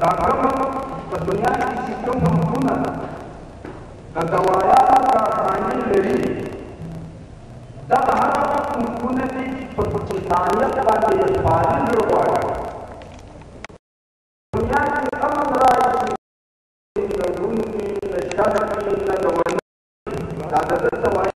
دا کوم په دنیا کې چې کوم مهمونه د دوايانو کارخانې لري دا هغه مهمونه دي چې په انسانیت باندې یې پالل غواړي دنیا کې امن راشي له ګوندي له شر کې له ګوندي دا د ده دوايا